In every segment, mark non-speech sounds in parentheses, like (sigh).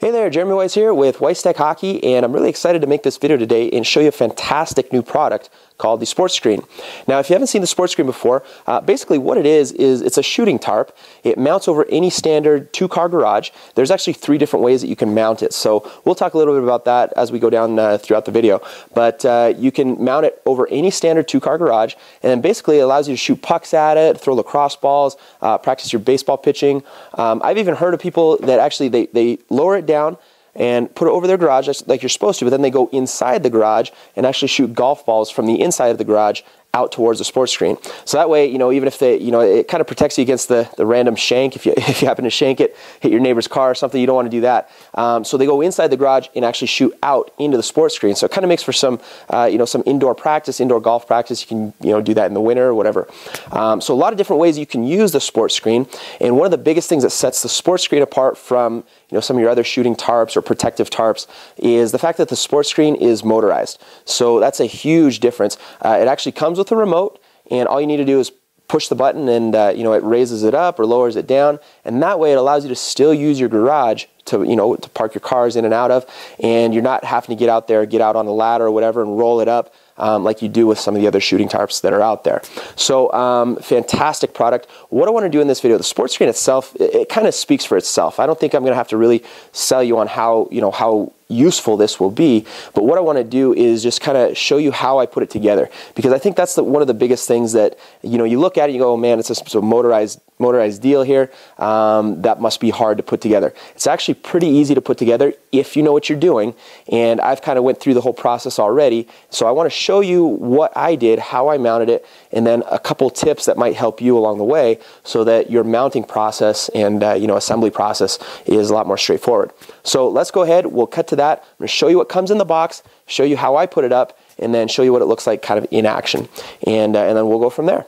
Hey there, Jeremy Weiss here with Weiss Tech Hockey, and I'm really excited to make this video today and show you a fantastic new product called the Sports Screen. Now, if you haven't seen the Sports Screen before, uh, basically what it is, is it's a shooting tarp. It mounts over any standard two-car garage. There's actually three different ways that you can mount it, so we'll talk a little bit about that as we go down uh, throughout the video. But uh, you can mount it over any standard two-car garage, and then basically it allows you to shoot pucks at it, throw lacrosse balls, uh, practice your baseball pitching. Um, I've even heard of people that actually they, they lower it down and put it over their garage like you're supposed to, but then they go inside the garage and actually shoot golf balls from the inside of the garage out towards the sports screen. So that way, you know, even if they, you know, it kind of protects you against the, the random shank. If you, (laughs) if you happen to shank it, hit your neighbor's car or something, you don't want to do that. Um, so they go inside the garage and actually shoot out into the sports screen. So it kind of makes for some, uh, you know, some indoor practice, indoor golf practice. You can, you know, do that in the winter or whatever. Um, so a lot of different ways you can use the sports screen. And one of the biggest things that sets the sports screen apart from you know, some of your other shooting tarps or protective tarps is the fact that the sports screen is motorized. So that's a huge difference. Uh, it actually comes with a remote, and all you need to do is push the button and uh, you know it raises it up or lowers it down and that way it allows you to still use your garage to you know to park your cars in and out of and you're not having to get out there get out on a ladder or whatever and roll it up um, like you do with some of the other shooting tarps that are out there. So um, fantastic product. What I want to do in this video, the sports screen itself, it, it kind of speaks for itself. I don't think I'm going to have to really sell you on how you know how useful this will be. But what I want to do is just kind of show you how I put it together because I think that's the, one of the biggest things that you know you look at it, you go, oh man, it's a, motorized motorized deal here. Um, that must be hard to put together. It's actually pretty easy to put together if you know what you're doing. And I've kind of went through the whole process already. So I want to show you what I did, how I mounted it, and then a couple tips that might help you along the way so that your mounting process and uh, you know assembly process is a lot more straightforward. So let's go ahead. We'll cut to that. I'm going to show you what comes in the box, show you how I put it up, and then show you what it looks like kind of in action. And, uh, and then we'll go from there.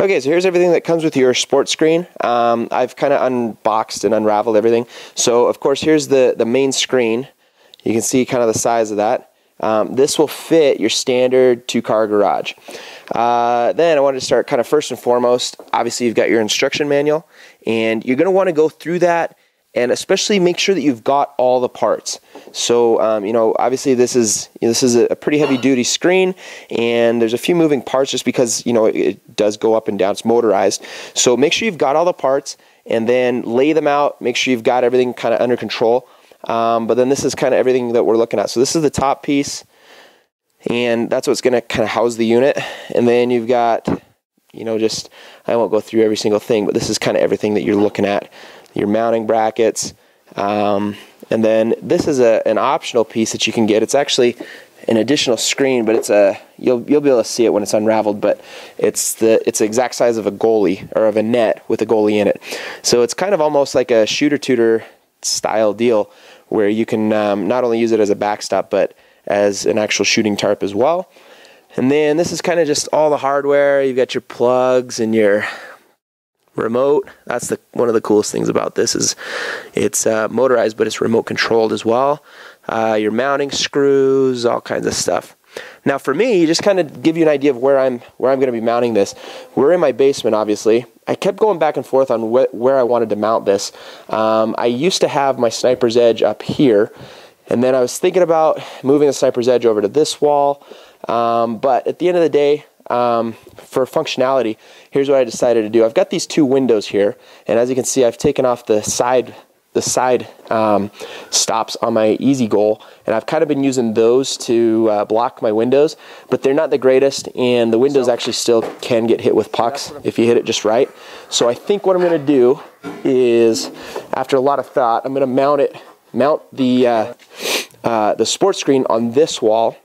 Okay, so here's everything that comes with your sports screen. Um, I've kind of unboxed and unraveled everything. So of course, here's the, the main screen. You can see kind of the size of that. Um, this will fit your standard two-car garage. Uh, then I wanted to start kind of first and foremost, obviously you've got your instruction manual, and you're going to want to go through that and especially make sure that you've got all the parts. So um, you know, obviously this is you know, this is a pretty heavy duty screen, and there's a few moving parts just because you know it, it does go up and down. It's motorized, so make sure you've got all the parts, and then lay them out. Make sure you've got everything kind of under control. Um, but then this is kind of everything that we're looking at. So this is the top piece, and that's what's going to kind of house the unit. And then you've got, you know, just I won't go through every single thing, but this is kind of everything that you're looking at your mounting brackets. Um, and then this is a, an optional piece that you can get. It's actually an additional screen, but it's a you'll you'll be able to see it when it's unraveled. But it's the it's the exact size of a goalie or of a net with a goalie in it. So it's kind of almost like a shooter tutor style deal where you can um, not only use it as a backstop but as an actual shooting tarp as well. And then this is kind of just all the hardware. You've got your plugs and your remote. That's the one of the coolest things about this is it's uh, motorized, but it's remote controlled as well. Uh, your mounting screws, all kinds of stuff. Now, for me, just kind of give you an idea of where I'm where I'm going to be mounting this. We're in my basement, obviously. I kept going back and forth on wh- where I wanted to mount this. Um, I used to have my sniper's edge up here, and then I was thinking about moving the sniper's edge over to this wall. Um, but at the end of the day, um, for functionality, here's what I decided to do. I've got these two windows here, and as you can see, I've taken off the side the side um, stops on my EZGoal and I've kind of been using those to uh, block my windows but they're not the greatest and the windows so, actually still can get hit with pucks if you hit it just right so I think what I'm gonna do is after a lot of thought I'm gonna mount it mount the uh, uh, the sports screen on this wall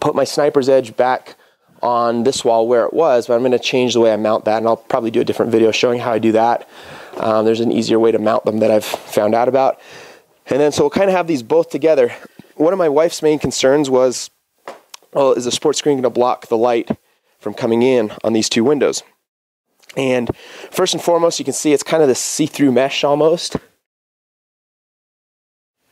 put my sniper's edge back on this wall where it was, but I'm going to change the way I mount that, and I'll probably do a different video showing how I do that. Um, there's an easier way to mount them that I've found out about. And then, so we'll kind of have these both together. One of my wife's main concerns was, well, is the sports screen going to block the light from coming in on these two windows? And first and foremost, you can see it's kind of this see-through mesh almost.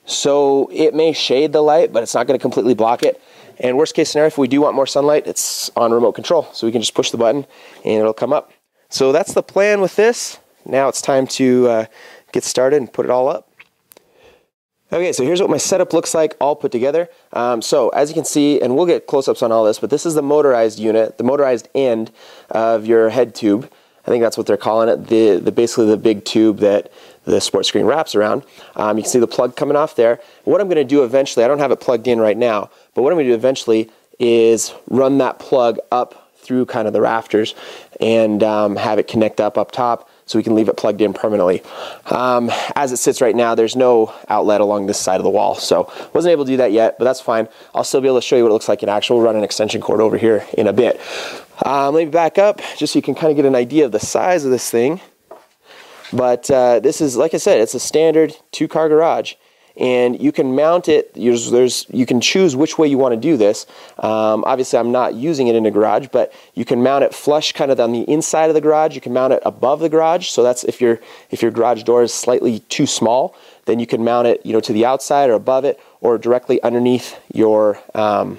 So it may shade the light, but it's not going to completely block it. And worst case scenario, if we do want more sunlight, it's on remote control. So we can just push the button and it'll come up. So that's the plan with this. Now it's time to uh, get started and put it all up. Okay, so here's what my setup looks like all put together. Um, so as you can see, and we'll get close-ups on all this, but this is the motorized unit, the motorized end of your head tube. I think that's what they're calling it, the, the basically the big tube that the sports screen wraps around. Um, you can see the plug coming off there. What I'm going to do eventually, I don't have it plugged in right now, but what I'm to do eventually is run that plug up through kind of the rafters and um, have it connect up up top so we can leave it plugged in permanently. Um, as it sits right now, there's no outlet along this side of the wall, so wasn't able to do that yet, but that's fine. I'll still be able to show you what it looks like in actual. Run an extension cord over here in a bit. Um, let me back up just so you can kind of get an idea of the size of this thing. But uh, this is, like I said, it's a standard two-car garage and you can mount it. There's, there's, you can choose which way you want to do this. Um, obviously, I'm not using it in a garage, but you can mount it flush kind of on the inside of the garage. You can mount it above the garage. So that's if your if your garage door is slightly too small, then you can mount it, you know, to the outside or above it, or directly underneath your. Um,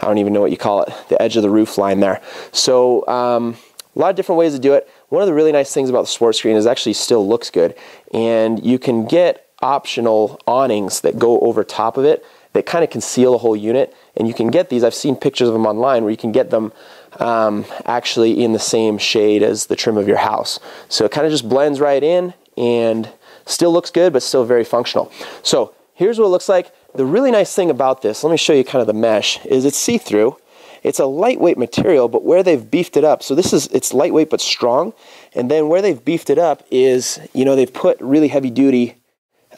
I don't even know what you call it, the edge of the roof line there. So um, a lot of different ways to do it. One of the really nice things about the sports screen is actually still looks good, and you can get optional awnings that go over top of it that kind of conceal the whole unit. And you can get these, I've seen pictures of them online where you can get them um, actually in the same shade as the trim of your house. So it kind of just blends right in and still looks good, but still very functional. So here's what it looks like. The really nice thing about this, let me show you kind of the mesh, is it's see-through. It's a lightweight material, but where they've beefed it up, so this is, it's lightweight but strong. And then where they've beefed it up is, you know, they've put really heavy duty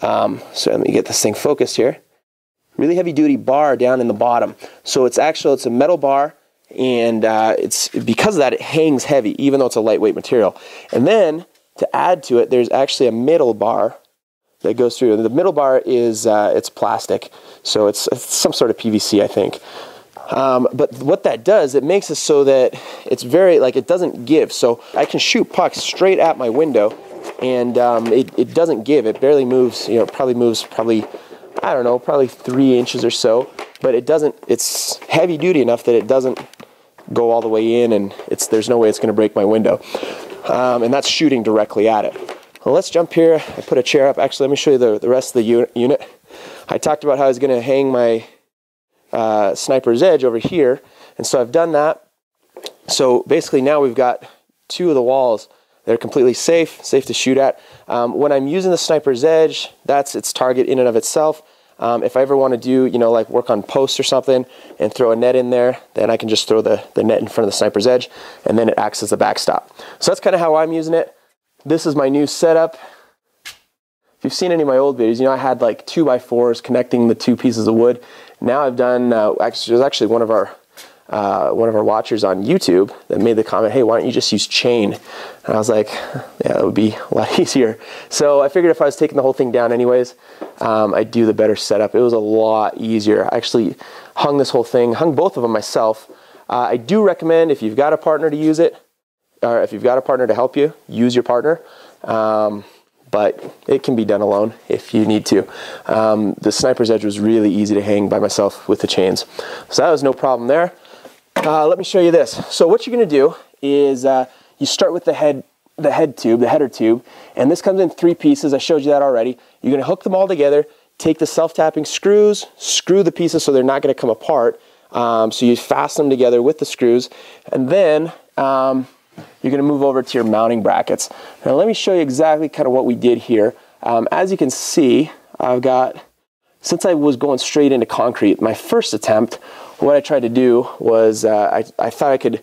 um, so let me get this thing focused here. Really heavy duty bar down in the bottom. So it's actually, it's a metal bar and uh, it's because of that it hangs heavy even though it's a lightweight material. And then to add to it, there's actually a middle bar that goes through. The middle bar is uh, it's plastic, so it's, it's, some sort of PVC, I think. Um, but what that does, it makes it so that it's very like it doesn't give. So I can shoot pucks straight at my window and um, it, it doesn't give. It barely moves. You know, probably moves probably I don't know, probably three inches or so. But it doesn't. It's heavy duty enough that it doesn't go all the way in, and it's there's no way it's going to break my window. Um, and that's shooting directly at it. Well, let's jump here. I put a chair up. Actually, let me show you the, the rest of the unit. I talked about how I was going to hang my uh, sniper's edge over here, and so I've done that. So basically, now we've got two of the walls they're completely safe, safe to shoot at. Um, when I'm using the sniper's edge, that's its target in and of itself. Um, if I ever want to do, you know, like work on posts or something and throw a net in there, then I can just throw the, the net in front of the sniper's edge and then it acts as a backstop. So that's kind of how I'm using it. This is my new setup. If you've seen any of my old videos, you know I had like two by fours connecting the two pieces of wood. Now I've done, uh, actually, there's actually one of our uh, one of our watchers on YouTube that made the comment, hey, why don't you just use chain? And I was like, yeah, that would be a lot (laughs) easier. So I figured if I was taking the whole thing down anyways, um, I'd do the better setup. It was a lot easier. I actually hung this whole thing, hung both of them myself. Uh, I do recommend if you've got a partner to use it, or if you've got a partner to help you, use your partner. Um, but it can be done alone if you need to. Um, the sniper's edge was really easy to hang by myself with the chains. So that was no problem there. Uh, let me show you this. So what you're going to do is uh, you start with the head, the head tube, the header tube, and this comes in three pieces. I showed you that already. You're going to hook them all together, take the self-tapping screws, screw the pieces so they're not going to come apart. Um, so you fasten them together with the screws, and then um, you're going to move over to your mounting brackets. Now let me show you exactly kind of what we did here. Um, as you can see, I've got, since I was going straight into concrete, my first attempt what I tried to do was uh, I, I thought I could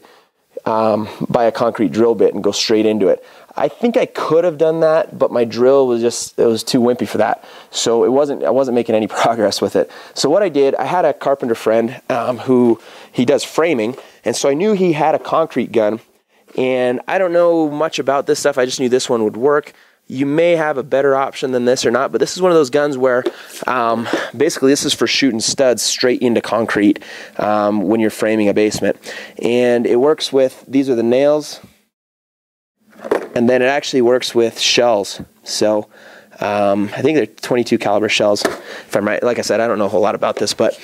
um, buy a concrete drill bit and go straight into it. I think I could have done that, but my drill was just it was too wimpy for that. So it wasn't I wasn't making any (laughs) progress with it. So what I did, I had a carpenter friend um, who he does framing, and so I knew he had a concrete gun. And I don't know much about this stuff. I just knew this one would work you may have a better option than this or not, but this is one of those guns where um, basically this is for shooting studs straight into concrete um, when you're framing a basement. And it works with, these are the nails, and then it actually works with shells. So um, I think they're 22 caliber shells, if I'm right. Like I said, I don't know a whole lot about this, but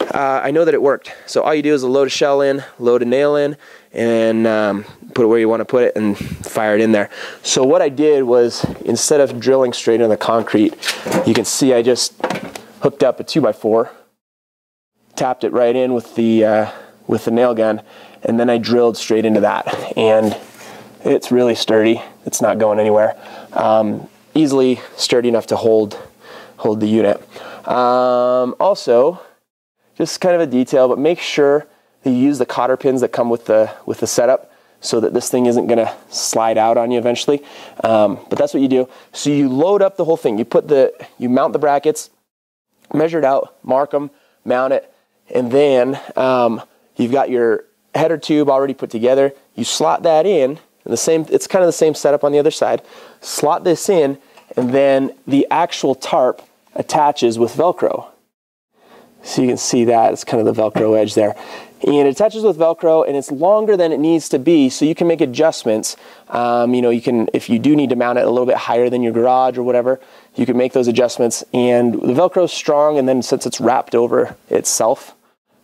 uh, I know that it worked. So all you do is load a shell in, load a nail in, and um, put it where you want to put it and fire it in there. So what I did was instead of drilling straight in the concrete, you can see I just hooked up a two by four, tapped it right in with the uh, with the nail gun, and then I drilled straight into that. And it's really sturdy. It's not going anywhere. Um, easily sturdy enough to hold hold the unit. Um, also, just kind of a detail, but make sure you use the cotter pins that come with the with the setup so that this thing isn't going to slide out on you eventually. Um, but that's what you do. So you load up the whole thing. You put the you mount the brackets, measure it out, mark them, mount it, and then um, you've got your header tube already put together. You slot that in, and the same. It's kind of the same setup on the other side. Slot this in, and then the actual tarp attaches with Velcro. So you can see that it's kind of the Velcro edge there. And it attaches with Velcro and it's longer than it needs to be, so you can make adjustments. Um, you know, you can, if you do need to mount it a little bit higher than your garage or whatever, you can make those adjustments. And the Velcro is strong, and then since it's wrapped over itself,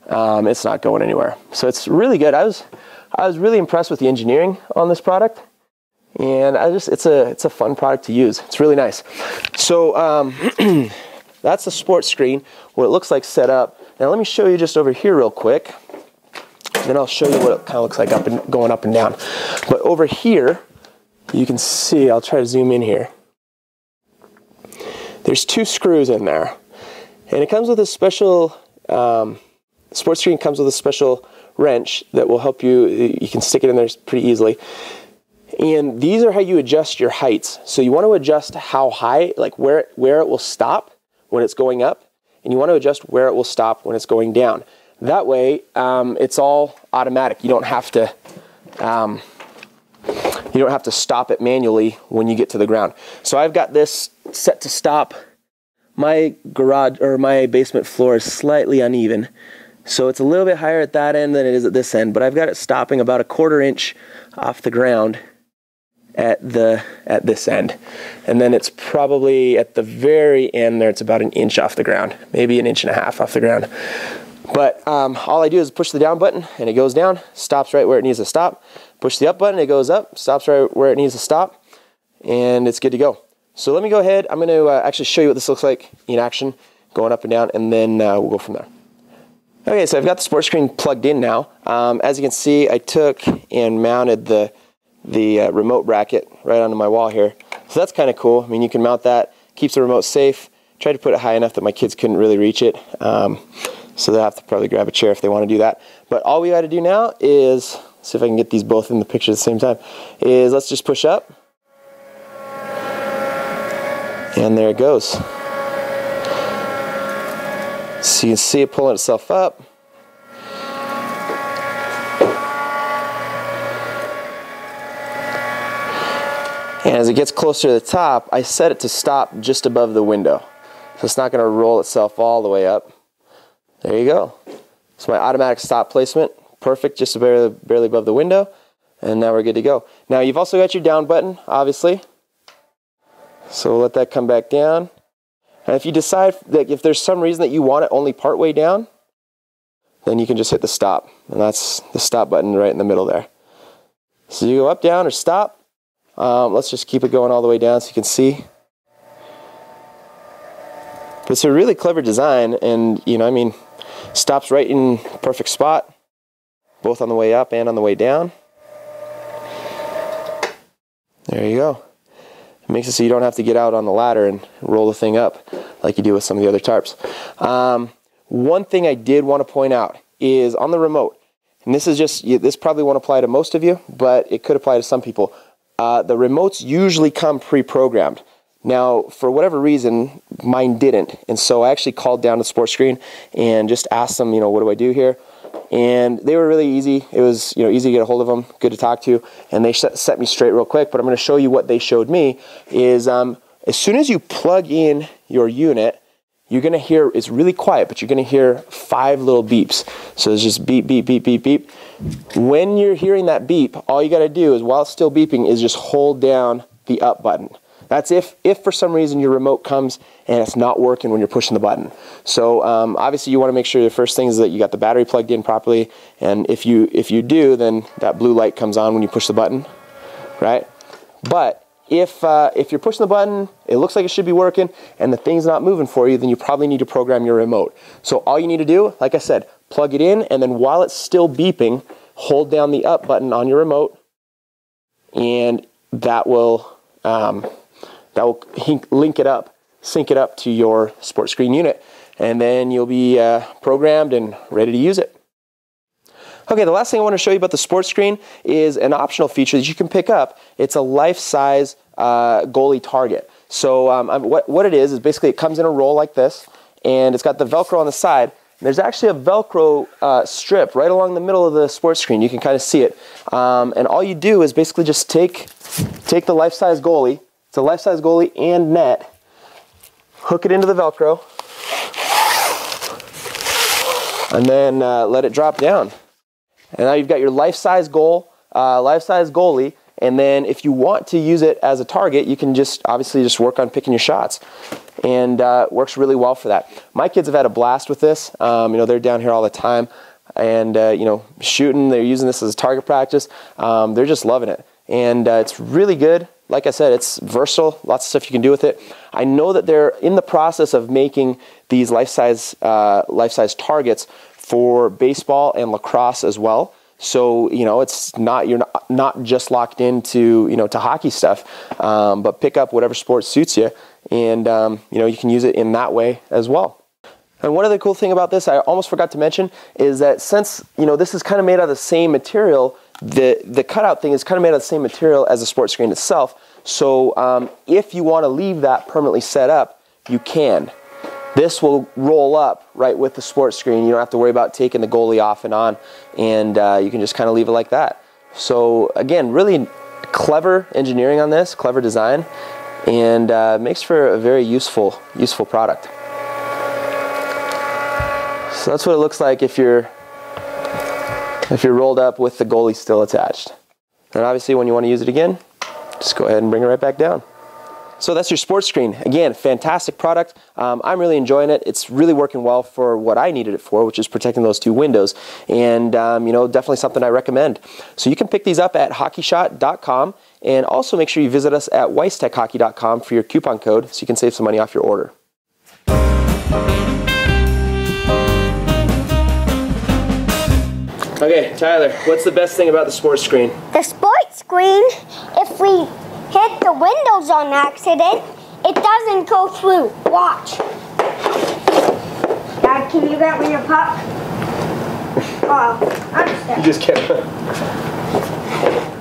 um, it's not going anywhere. So it's really good. I was, I was really impressed with the engineering on this product and I just it's a it's a fun product to use. It's really nice. So um, (clears throat) that's the sports screen. What it looks like set up. Now let me show you just over here real quick. Then I'll show you what it kind of looks like up and going up and down. But over here, you can see. I'll try to zoom in here. There's two screws in there, and it comes with a special. Um, sports screen comes with a special wrench that will help you. You can stick it in there pretty easily. And these are how you adjust your heights. So you want to adjust how high, like where, where it will stop when it's going up, and you want to adjust where it will stop when it's going down. That way, um, it's all automatic. You don't have to, um, you don't have to stop it manually when you get to the ground. So I've got this set to stop. My garage or my basement floor is slightly uneven. So it's a little bit higher at that end than it is at this end, but I've got it stopping about a quarter inch off the ground at the at this end and then it's probably at the very end there it's about an inch off the ground maybe an inch and a half off the ground but um, all I do is push the down button and it goes down stops right where it needs to stop push the up button it goes up stops right where it needs to stop and it's good to go so let me go ahead I'm going to uh, actually show you what this looks like in action going up and down and then uh, we'll go from there okay so I've got the sports screen plugged in now um, as you can see I took and mounted the the uh, remote bracket right onto my wall here. So that's kind of cool. I mean, you can mount that, keeps the remote safe. Tried to put it high enough that my kids couldn't really reach it. Um, so they'll have to probably grab a chair if they want to do that. But all we got to do now is, see if I can get these both in the picture at the same time, is let's just push up. And there it goes. So you can see it pulling itself up. And as it gets closer to the top, I set it to stop just above the window. So it's not going to roll itself all the way up. There you go. So my automatic stop placement, perfect, just barely, barely above the window. And now we're good to go. Now you've also got your down button, obviously. So we'll let that come back down. And if you decide that if there's some reason that you want it only part way down, then you can just hit the stop. And that's the stop button right in the middle there. So you go up, down, or stop. Um, let's just keep it going all the way down so you can see. But it's a really clever design, and you know, I mean, stops right in perfect spot, both on the way up and on the way down. There you go. It makes it so you don't have to get out on the ladder and roll the thing up like you do with some of the other tarps. Um, one thing I did want to point out is on the remote, and this is just, this probably won't apply to most of you, but it could apply to some people uh, the remotes usually come pre-programmed. Now, for whatever reason, mine didn't, and so I actually called down to sports screen and just asked them, you know, what do I do here? And they were really easy. It was, you know, easy to get a hold of them, good to talk to, and they set me straight real quick. But I'm going to show you what they showed me. Is um, as soon as you plug in your unit, you're going to hear it's really quiet, but you're going to hear five little beeps. So it's just beep, beep, beep, beep, beep. When you're hearing that beep, all you got to do is while it's still beeping is just hold down the up button. That's if, if for some reason your remote comes and it's not working when you're pushing the button. So um, obviously you want to make sure the first thing is that you got the battery plugged in properly. And if you, if you do, then that blue light comes on when you push the button, right? But if, uh, if you're pushing the button, it looks like it should be working, and the thing's not moving for you, then you probably need to program your remote. So all you need to do, like I said, plug it in, and then while it's still beeping, hold down the up button on your remote, and that will um, that will link it up, sync it up to your sports screen unit, and then you'll be uh, programmed and ready to use it. Okay, the last thing I want to show you about the sports screen is an optional feature that you can pick up. It's a life-size uh, goalie target. So um, what, what it is is basically it comes in a roll like this, and it's got the Velcro on the side. There's actually a Velcro uh, strip right along the middle of the sports screen. You can kind of see it. Um, and all you do is basically just take, take the life-size goalie, it's a life-size goalie and net, hook it into the Velcro, and then uh, let it drop down. And now you've got your life-size goal, uh, life-size goalie, and then if you want to use it as a target, you can just obviously just work on picking your shots. And uh, works really well for that. My kids have had a blast with this. Um, you know, they're down here all the time and, uh, you know, shooting. They're using this as a target practice. Um, they're just loving it. And uh, it's really good. Like I said, it's versatile. Lots of stuff you can do with it. I know that they're in the process of making these life-size uh, life-size targets for baseball and lacrosse as well. So you know, it's not you're not, not just locked into you know to hockey stuff, um, but pick up whatever sport suits you, and um, you know you can use it in that way as well. And one other cool thing about this, I almost forgot to mention, is that since you know this is kind of made out of the same material, the the cutout thing is kind of made out of the same material as the sports screen itself. So um, if you want to leave that permanently set up, you can. This will roll up right with the sports screen. You don't have to worry about taking the goalie off and on, and uh, you can just kind of leave it like that. So again, really clever engineering on this, clever design, and uh, makes for a very useful, useful product. So that's what it looks like if you're if you're rolled up with the goalie still attached. And obviously when you want to use it again, just go ahead and bring it right back down. So that's your sports screen. Again, fantastic product. Um, I'm really enjoying it. It's really working well for what I needed it for, which is protecting those two windows. And, um, you know, definitely something I recommend. So you can pick these up at hockeyshot.com and also make sure you visit us at weisstechhockey.com for your coupon code so you can save some money off your order. Okay, Tyler, what's the best thing about the sports screen? The sports screen, if we hit the windows on accident, it doesn't go through. Watch. Dad, can you get me a puck? Oh, I'm You just can't.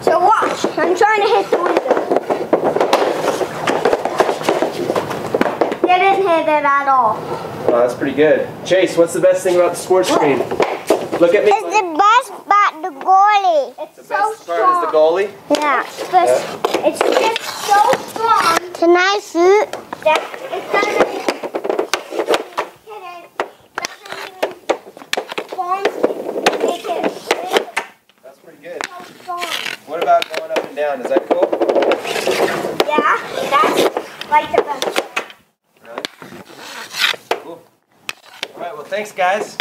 so watch. I'm trying to hit the window. Didn't hit it at all. Oh, that's pretty good. Chase, what's the best thing about the sports screen? Look at me. Best part, the goalie. It's the so best strong. part is the goalie? Yeah. It's, just, it's just so strong. Can I shoot? That it doesn't hit it. Doesn't even form make it. That's pretty good. So strong. What about going up and down? Is that cool? Yeah, that's like the best. Really? Cool. All right, well, thanks, guys.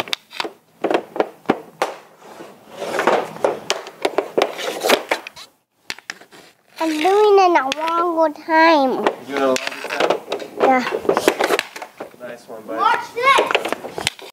I'm doing it a long time. You doing it a longer time? Yeah. Nice one, bud. Watch this.